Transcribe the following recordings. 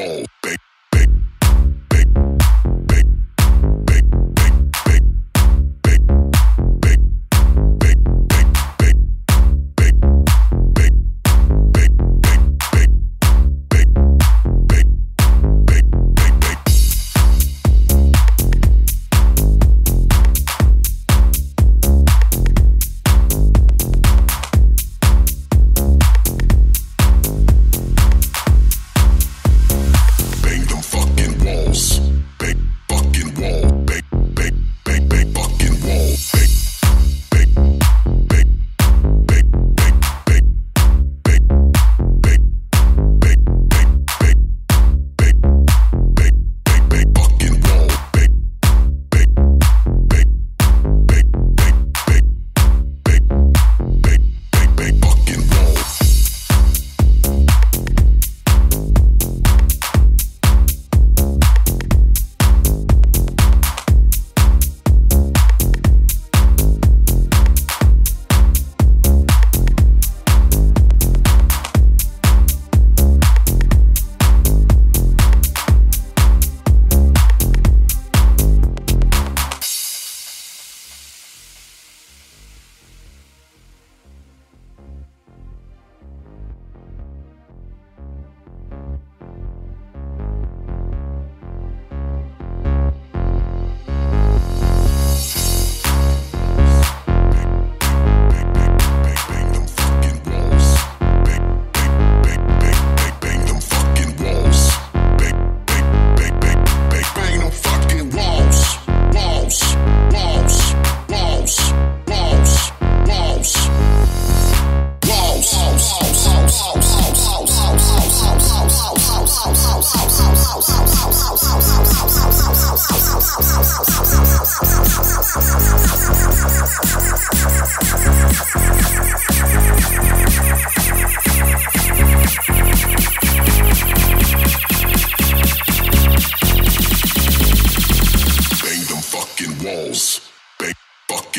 Bang.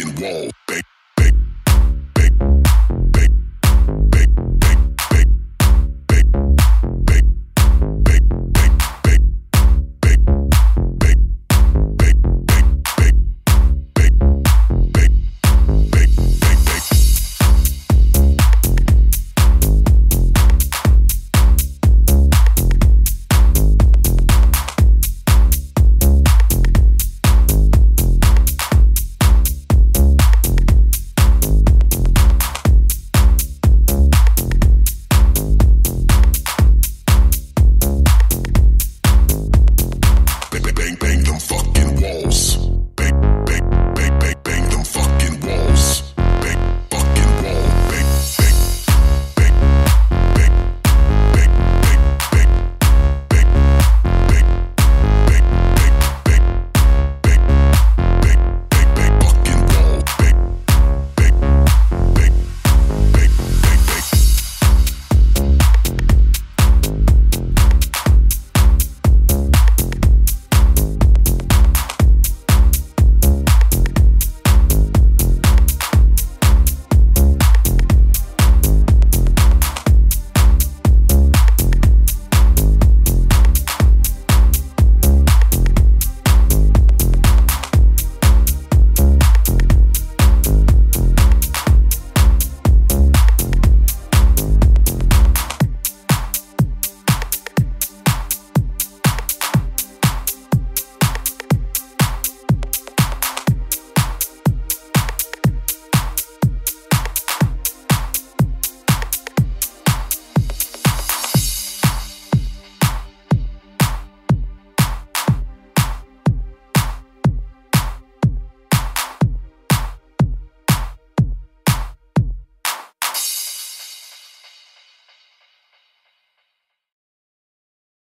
fucking wall.